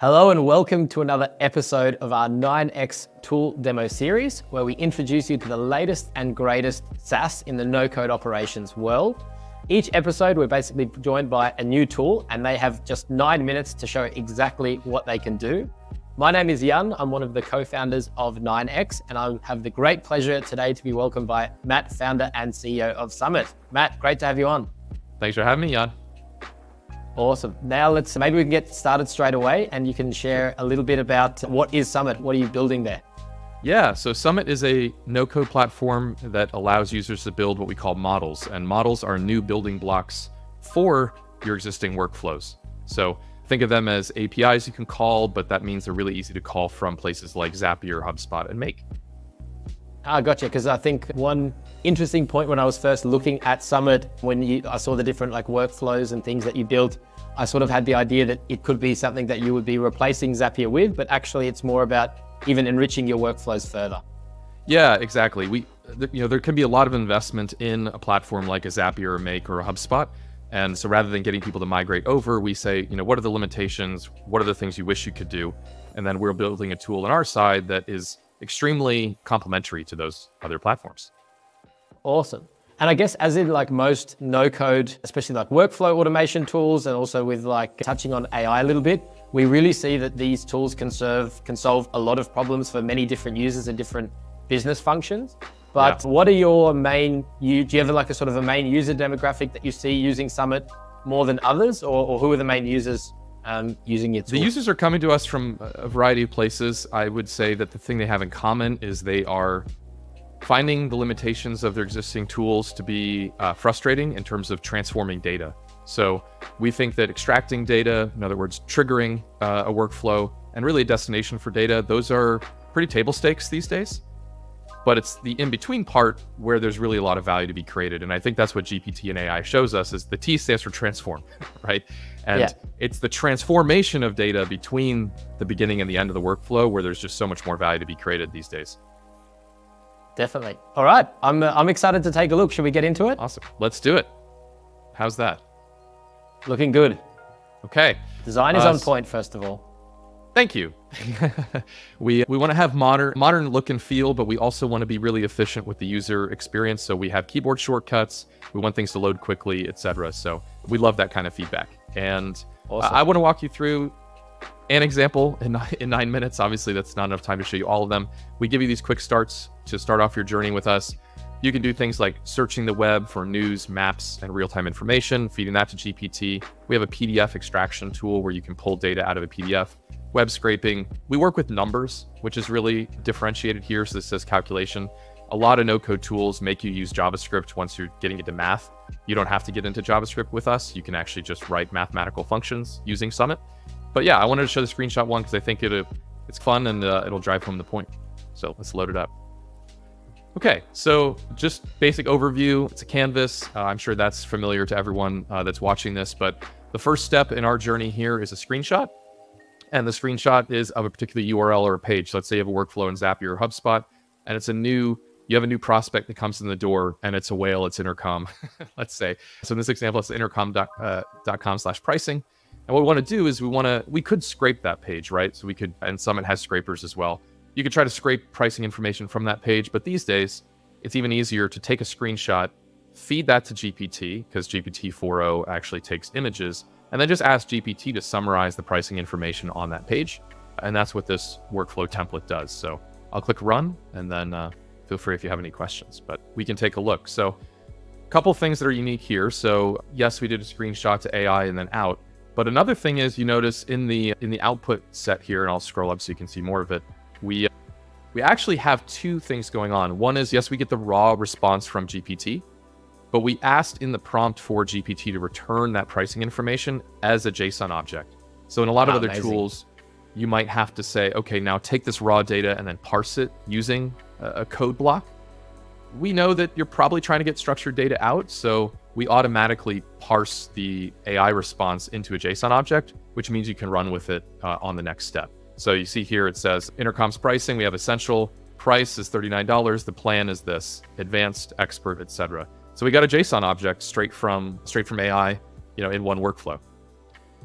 Hello and welcome to another episode of our 9x tool demo series, where we introduce you to the latest and greatest SaaS in the no-code operations world. Each episode, we're basically joined by a new tool and they have just nine minutes to show exactly what they can do. My name is Jan. I'm one of the co-founders of 9x and I have the great pleasure today to be welcomed by Matt, founder and CEO of Summit. Matt, great to have you on. Thanks for having me, Jan. Awesome. Now let's maybe we can get started straight away and you can share a little bit about what is Summit? What are you building there? Yeah, so Summit is a no code platform that allows users to build what we call models. And models are new building blocks for your existing workflows. So think of them as APIs you can call, but that means they're really easy to call from places like Zapier, HubSpot, and Make. Ah, gotcha. Because I think one interesting point when I was first looking at Summit, when you, I saw the different like workflows and things that you built, I sort of had the idea that it could be something that you would be replacing Zapier with, but actually it's more about even enriching your workflows further. Yeah, exactly. We, you know, there can be a lot of investment in a platform like a Zapier or Make or a HubSpot. And so rather than getting people to migrate over, we say, you know, what are the limitations? What are the things you wish you could do? And then we're building a tool on our side that is extremely complementary to those other platforms. Awesome. And I guess as in like most no code, especially like workflow automation tools and also with like touching on AI a little bit, we really see that these tools can serve, can solve a lot of problems for many different users and different business functions. But yeah. what are your main, you, do you have like a sort of a main user demographic that you see using Summit more than others or, or who are the main users um, using it? The users are coming to us from a variety of places. I would say that the thing they have in common is they are finding the limitations of their existing tools to be uh, frustrating in terms of transforming data. So we think that extracting data, in other words, triggering uh, a workflow, and really a destination for data, those are pretty table stakes these days. But it's the in-between part where there's really a lot of value to be created. And I think that's what GPT and AI shows us is the T stands for transform, right? And yeah. it's the transformation of data between the beginning and the end of the workflow where there's just so much more value to be created these days. Definitely. All right. I'm, uh, I'm excited to take a look. Should we get into it? Awesome. Let's do it. How's that? Looking good. Okay. Design is uh, on point, first of all. Thank you. we we want to have modern modern look and feel, but we also want to be really efficient with the user experience. So we have keyboard shortcuts. We want things to load quickly, etc. So we love that kind of feedback. And awesome. I, I want to walk you through an example in, in nine minutes. Obviously, that's not enough time to show you all of them. We give you these quick starts to start off your journey with us. You can do things like searching the web for news, maps, and real time information, feeding that to GPT. We have a PDF extraction tool where you can pull data out of a PDF. Web scraping. We work with numbers, which is really differentiated here. So this says calculation. A lot of no code tools make you use JavaScript once you're getting into math. You don't have to get into JavaScript with us. You can actually just write mathematical functions using Summit. But yeah, I wanted to show the screenshot one because I think it it's fun and uh, it'll drive home the point. So let's load it up. Okay, so just basic overview. It's a canvas. Uh, I'm sure that's familiar to everyone uh, that's watching this, but the first step in our journey here is a screenshot. And the screenshot is of a particular URL or a page. So let's say you have a workflow in Zapier or HubSpot, and it's a new, you have a new prospect that comes in the door, and it's a whale, it's intercom, let's say. So in this example, it's intercom.com uh, slash pricing. And what we want to do is we want to, we could scrape that page, right? So we could, and Summit has scrapers as well. You could try to scrape pricing information from that page, but these days, it's even easier to take a screenshot, feed that to GPT, because GPT 4.0 actually takes images, and then just ask GPT to summarize the pricing information on that page. And that's what this workflow template does. So I'll click run, and then uh, feel free if you have any questions, but we can take a look. So a couple things that are unique here. So yes, we did a screenshot to AI and then out, but another thing is you notice in the in the output set here, and I'll scroll up so you can see more of it. We we actually have two things going on. One is yes, we get the raw response from GPT, but we asked in the prompt for GPT to return that pricing information as a JSON object. So in a lot of other amazing. tools, you might have to say, okay, now take this raw data and then parse it using a, a code block. We know that you're probably trying to get structured data out, so we automatically parse the AI response into a JSON object, which means you can run with it uh, on the next step. So you see here it says intercom's pricing. We have essential price is $39. The plan is this, advanced, expert, etc. So we got a JSON object straight from straight from AI, you know, in one workflow.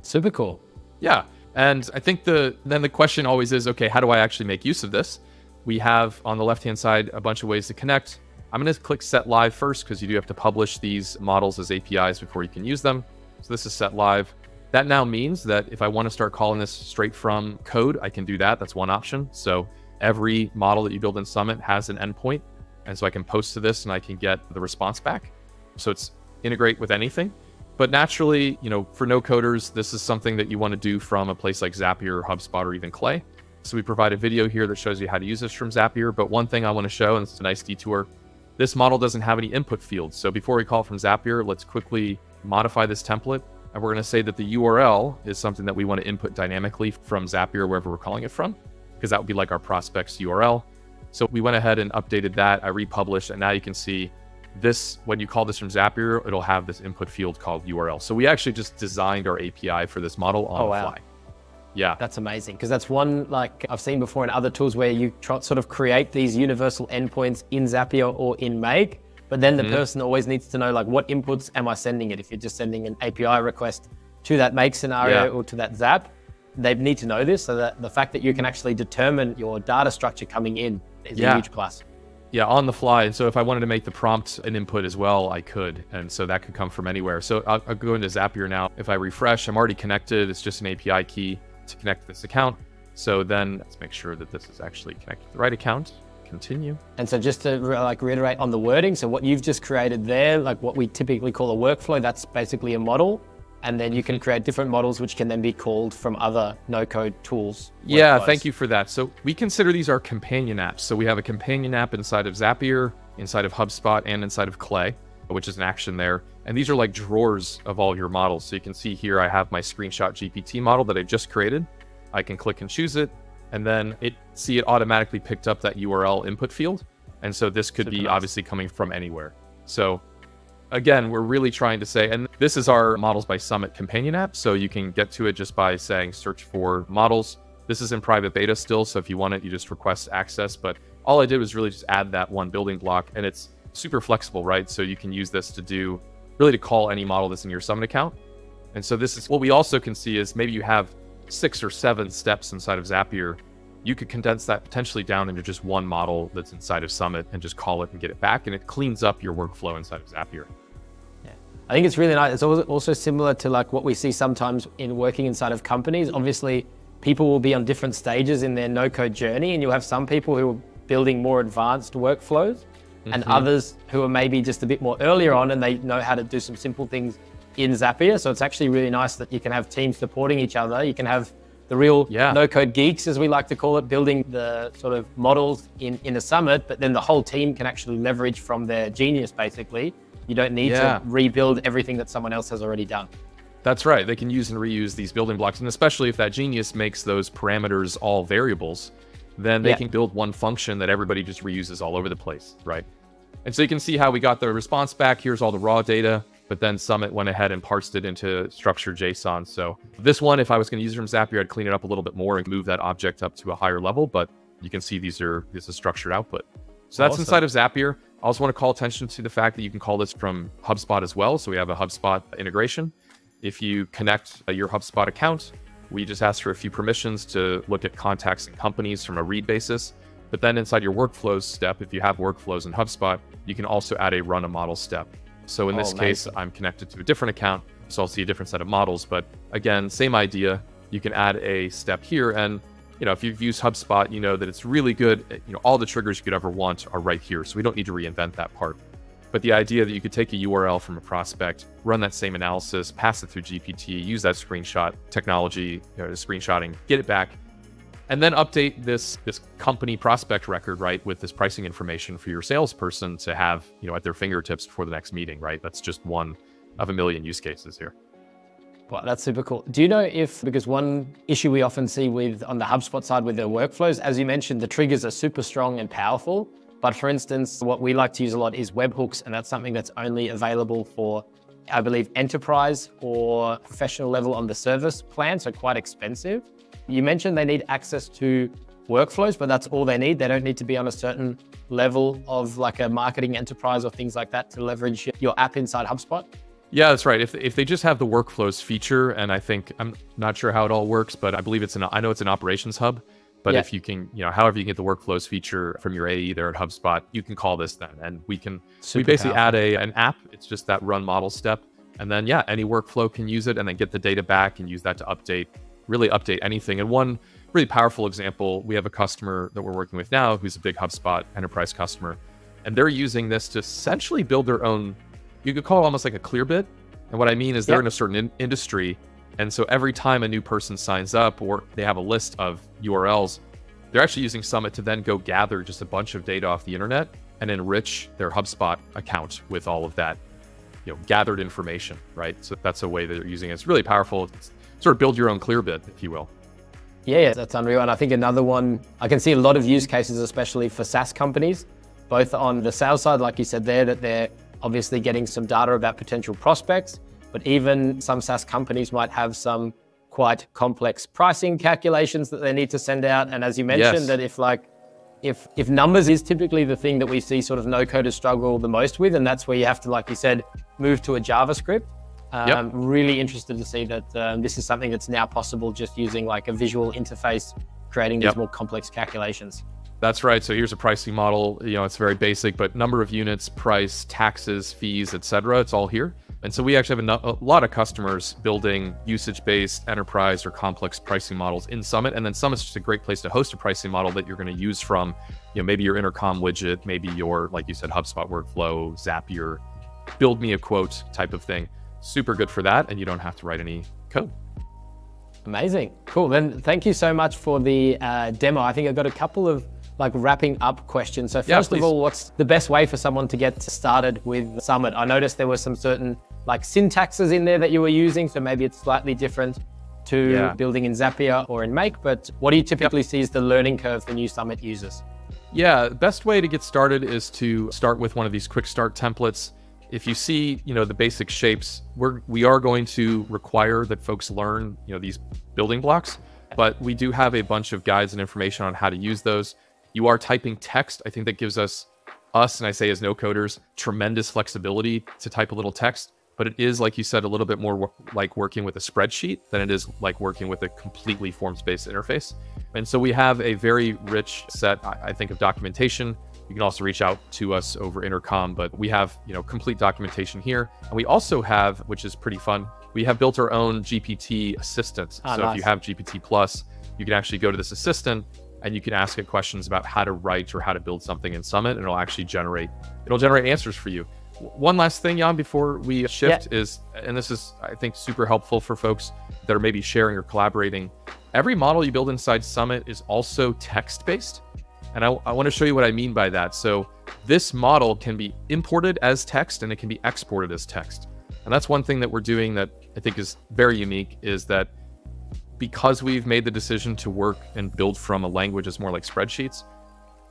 Super cool. Yeah. And I think the then the question always is, okay, how do I actually make use of this? We have on the left-hand side a bunch of ways to connect. I'm going to click set live first because you do have to publish these models as APIs before you can use them. So this is set live. That now means that if I want to start calling this straight from code, I can do that. That's one option. So every model that you build in Summit has an endpoint. And so I can post to this and I can get the response back. So it's integrate with anything. But naturally, you know, for no coders, this is something that you want to do from a place like Zapier, HubSpot, or even Clay. So we provide a video here that shows you how to use this from Zapier. But one thing I want to show, and it's a nice detour, this model doesn't have any input fields. So before we call from Zapier, let's quickly modify this template. And we're going to say that the URL is something that we want to input dynamically from Zapier, wherever we're calling it from, because that would be like our prospect's URL. So we went ahead and updated that. I republished, and now you can see this, when you call this from Zapier, it'll have this input field called URL. So we actually just designed our API for this model on oh, the wow. fly. Yeah. That's amazing. Because that's one, like I've seen before in other tools where you try, sort of create these universal endpoints in Zapier or in Make, but then the mm -hmm. person always needs to know like what inputs am I sending it? If you're just sending an API request to that Make scenario yeah. or to that Zap, they need to know this so that the fact that you can actually determine your data structure coming in is yeah. a huge plus. Yeah, on the fly. And so if I wanted to make the prompt an input as well, I could. And so that could come from anywhere. So I'll, I'll go into Zapier now. If I refresh, I'm already connected. It's just an API key to connect this account. So then let's make sure that this is actually connected to the right account. Continue. And so just to like reiterate on the wording, so what you've just created there, like what we typically call a workflow, that's basically a model and then you can create different models which can then be called from other no-code tools. Yeah, thank you for that. So we consider these our companion apps. So we have a companion app inside of Zapier, inside of HubSpot, and inside of Clay, which is an action there. And these are like drawers of all your models. So you can see here I have my screenshot GPT model that I just created. I can click and choose it, and then it see it automatically picked up that URL input field. And so this could Super be nice. obviously coming from anywhere. So again, we're really trying to say, and this is our Models by Summit companion app, so you can get to it just by saying search for models. This is in private beta still, so if you want it, you just request access. But all I did was really just add that one building block, and it's super flexible, right? So you can use this to do, really to call any model that's in your Summit account. And so this is what we also can see is maybe you have six or seven steps inside of Zapier you could condense that potentially down into just one model that's inside of Summit and just call it and get it back, and it cleans up your workflow inside of Zapier. I think it's really nice. It's also similar to like what we see sometimes in working inside of companies. Obviously, people will be on different stages in their no-code journey, and you'll have some people who are building more advanced workflows, mm -hmm. and mm-hmm. others who are maybe just a bit more earlier on and they know how to do some simple things in Zapier. So it's actually really nice that you can have teams supporting each other. You can have the real yeah. no-code geeks, as we like to call it, building the sort of models in, in a summit, but then the whole team can actually leverage from their genius, basically. You don't need yeah. to rebuild everything that someone else has already done. That's right. They can use and reuse these building blocks. And especially if that genius makes those parameters all variables, then they yeah. can build one function that everybody just reuses all over the place, right? And so you can see how we got the response back. Here's all the raw data but then Summit went ahead and parsed it into structured JSON. So this one, if I was going to use it from Zapier, I'd clean it up a little bit more and move that object up to a higher level. But you can see these are this is structured output. So that's awesome. inside of Zapier. I also want to call attention to the fact that you can call this from HubSpot as well. So we have a HubSpot integration. If you connect uh, your HubSpot account, we just ask for a few permissions to look at contacts and companies from a read basis. But then inside your workflows step, if you have workflows in HubSpot, you can also add a run a model step. So in this oh, case, I'm connected to a different account, so I'll see a different set of models. But again, same idea. You can add a step here, and you know if you've used HubSpot, you know that it's really good. Uh, you know all the triggers you could ever want are right here, so we don't need to reinvent that part. But the idea that you could take a URL from a prospect, run that same analysis, pass it through GPT, use that screenshot technology, you know, screenshotting, get it back, and then update this this company prospect record right with this pricing information for your salesperson to have you know at their fingertips before the next meeting right that's just one of a million use cases here well, that's super cool. Do you know if, because one issue we often see with on the HubSpot side with their workflows, as you mentioned, the triggers are super strong and powerful. But for instance, what we like to use a lot is webhooks, and that's something that's only available for, I believe, enterprise or professional level on the service plan, so quite expensive. You mentioned they need access to workflows, but that's all they need. They don't need to be on a certain level of like a marketing enterprise or things like that to leverage your app inside HubSpot. Yeah, that's right. If, if they just have the workflows feature, and I think I'm not sure how it all works, but I believe it's an I know it's an operations hub. But yeah. if you can, you know, however you get the workflows feature from your AE there at HubSpot, you can call this then, and we can Super we basically powerful. add a an app. It's just that run model step, and then yeah, any workflow can use it, and then get the data back and use that to update, really update anything. And one really powerful example, we have a customer that we're working with now who's a big HubSpot enterprise customer, and they're using this to essentially build their own you could call it almost like a Clearbit. And what I mean is they're yep. in a certain in industry. And so every time a new person signs up or they have a list of URLs, they're actually using Summit to then go gather just a bunch of data off the internet and enrich their HubSpot account with all of that, you know, gathered information, right? So that's a way that they're using it. It's really powerful. It's sort of build your own Clearbit, if you will. Yeah, yeah, that's unreal. And I think another one, I can see a lot of use cases, especially for SaaS companies, both on the sales side, like you said there, that they're obviously getting some data about potential prospects, but even some SaaS companies might have some quite complex pricing calculations that they need to send out. And as you mentioned, yes. that if like, if, if numbers is typically the thing that we see sort of no coders struggle the most with, and that's where you have to, like you said, move to a JavaScript. Um, yep. Really interested to see that um, this is something that's now possible just using like a visual interface, creating these yep. more complex calculations. That's right. So here's a pricing model. You know, it's very basic, but number of units, price, taxes, fees, etc. It's all here. And so we actually have a, lot of customers building usage-based enterprise or complex pricing models in Summit. And then Summit's just a great place to host a pricing model that you're going to use from, you know, maybe your intercom widget, maybe your, like you said, HubSpot workflow, Zapier, build me a quote type of thing. Super good for that. And you don't have to write any code. Amazing. Cool. Then thank you so much for the uh, demo. I think I've got a couple of like wrapping up questions. So first yeah, of all, what's the best way for someone to get started with Summit? I noticed there were some certain like syntaxes in there that you were using, so maybe it's slightly different to yeah. building in Zapier or in Make, but what do you typically yep. see as the learning curve for new Summit users? Yeah, best way to get started is to start with one of these quick start templates. If you see, you know, the basic shapes, we're we are going to require that folks learn, you know, these building blocks, but we do have a bunch of guides and information on how to use those. You are typing text. I think that gives us, us, and I say as no coders, tremendous flexibility to type a little text. But it is, like you said, a little bit more like working with a spreadsheet than it is like working with a completely forms-based interface. And so we have a very rich set, I think, of documentation. You can also reach out to us over intercom, but we have, you know, complete documentation here. And we also have, which is pretty fun, we have built our own GPT assistant. Ah, so nice. if you have GPT Plus, you can actually go to this assistant and you can ask it questions about how to write or how to build something in Summit, and it'll actually generate it'll generate answers for you. One last thing, Jan, before we shift yeah. is, and this is I think super helpful for folks that are maybe sharing or collaborating. Every model you build inside Summit is also text based, and I, I want to show you what I mean by that. So this model can be imported as text and it can be exported as text. And that's one thing that we're doing that I think is very unique is that because we've made the decision to work and build from a language that's more like spreadsheets,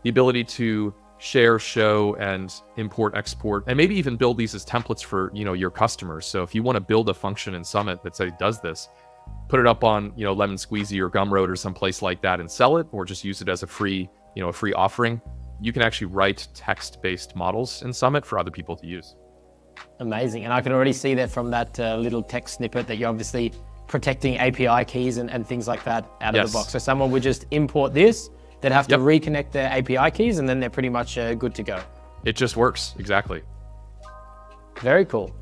the ability to share, show, and import, export, and maybe even build these as templates for you know your customers. So if you want to build a function in Summit that say does this, put it up on you know Lemon Squeezy or Gumroad or someplace like that and sell it, or just use it as a free you know a free offering. You can actually write text-based models in Summit for other people to use. Amazing, and I can already see that from that uh, little text snippet that you obviously protecting API keys and, and things like that out yes. of the box. So someone would just import this, they'd have to yep. reconnect their API keys, and then they're pretty much uh, good to go. It just works, exactly. Very cool.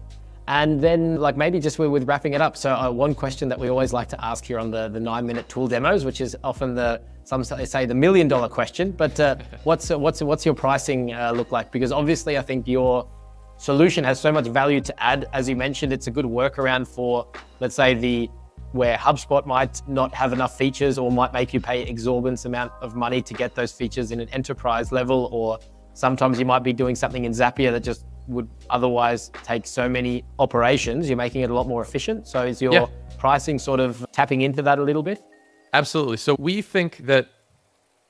And then like maybe just with wrapping it up. So uh, one question that we always like to ask here on the, the nine minute tool demos, which is often the, some say the million dollar question, but uh, what's, what's, what's your pricing uh, look like? Because obviously I think your solution has so much value to add. As you mentioned, it's a good workaround for, let's say, the where HubSpot might not have enough features or might make you pay exorbitant amount of money to get those features in an enterprise level, or sometimes you might be doing something in Zapier that just would otherwise take so many operations. You're making it a lot more efficient. So is your yeah. pricing sort of tapping into that a little bit? Absolutely. So we think that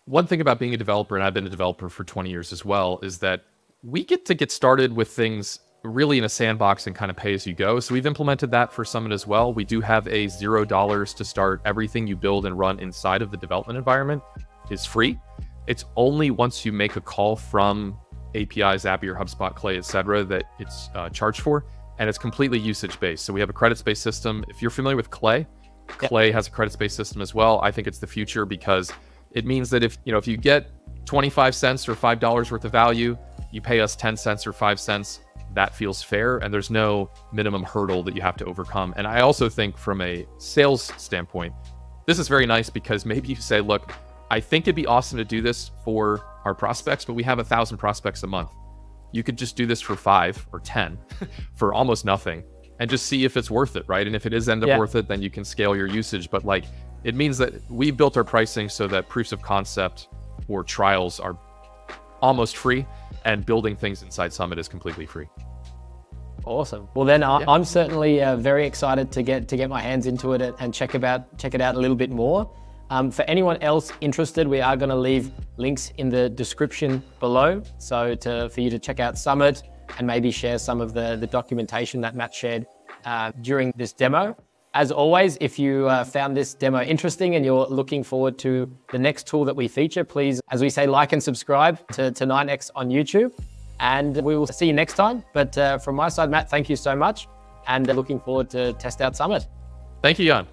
one thing about being a developer, and I've been a developer for 20 years as well, is that we get to get started with things really in a sandbox and kind of pay as you go. So we've implemented that for Summit as well. We do have a zero dollars to start. Everything you build and run inside of the development environment is free. It's only once you make a call from APIs, Zapier, HubSpot, Clay, etc., that it's uh, charged for. and it's completely usage based. So we have a credits based system. If you're familiar with Clay, Clay yep. has a credits based system as well. I think it's the future because it means that if you know if you get 25 cents or five dollars worth of value, you pay us 10 cents or five cents. That feels fair, and there's no minimum hurdle that you have to overcome. And I also think, from a sales standpoint, this is very nice because maybe you say, look, I think it'd be awesome to do this for our prospects, but we have a thousand prospects a month. You could just do this for five or 10 for almost nothing and just see if it's worth it, right? And if it is end up yeah. worth it, then you can scale your usage. But like, it means that we built our pricing so that proofs of concept or trials are almost free and building things inside Summit is completely free. Awesome. Well, then yeah. I'm certainly uh, very excited to get to get my hands into it and check about check it out a little bit more. Um, for anyone else interested, we are going to leave links in the description below, so to, for you to check out Summit and maybe share some of the the documentation that Matt shared uh, during this demo. As always, if you uh, found this demo interesting and you're looking forward to the next tool that we feature, please, as we say, like and subscribe to, to 9x on YouTube. And we will see you next time. But uh, from my side, Matt, thank you so much. And uh, looking forward to Test Out Summit. Thank you, Jan.